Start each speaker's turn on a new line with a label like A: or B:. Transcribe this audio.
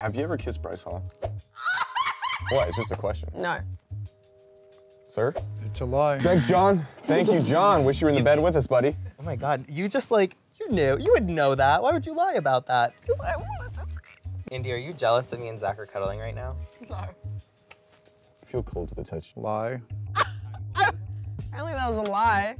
A: Have you ever kissed Bryce Hall? what? It's just a question.
B: No.
A: Sir?
C: It's a lie.
A: Thanks, John. Thank you, John. Wish you were in the bed with us, buddy.
D: Oh my God, you just like, you knew, you would know that. Why would you lie about that? Because I Andy, are you jealous that me and Zach are cuddling right now?
B: No.
A: I feel cold to the touch.
C: Lie.
B: I think that was a lie.